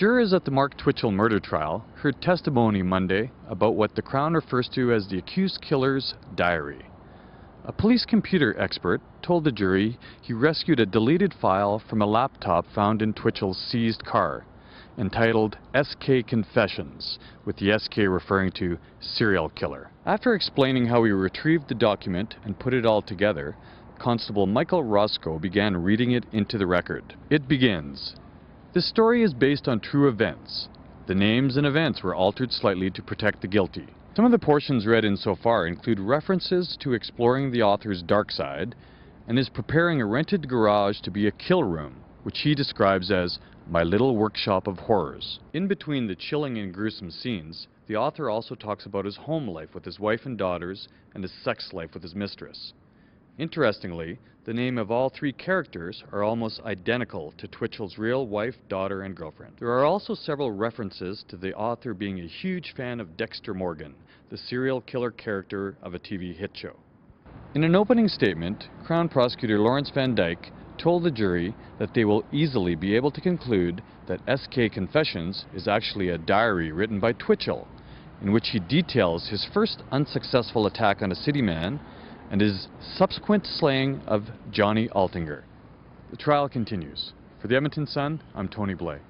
Jurors at the Mark Twitchell murder trial heard testimony Monday about what the Crown refers to as the accused killer's diary. A police computer expert told the jury he rescued a deleted file from a laptop found in Twitchell's seized car, entitled SK Confessions, with the SK referring to serial killer. After explaining how he retrieved the document and put it all together, Constable Michael Roscoe began reading it into the record. It begins. This story is based on true events. The names and events were altered slightly to protect the guilty. Some of the portions read in so far include references to exploring the author's dark side and is preparing a rented garage to be a kill room, which he describes as my little workshop of horrors. In between the chilling and gruesome scenes, the author also talks about his home life with his wife and daughters and his sex life with his mistress. Interestingly, the name of all three characters are almost identical to Twitchell's real wife, daughter, and girlfriend. There are also several references to the author being a huge fan of Dexter Morgan, the serial killer character of a TV hit show. In an opening statement, Crown Prosecutor Lawrence Van Dyke told the jury that they will easily be able to conclude that SK Confessions is actually a diary written by Twitchell, in which he details his first unsuccessful attack on a city man and his subsequent slaying of Johnny Altinger. The trial continues. For the Edmonton Sun, I'm Tony Blais.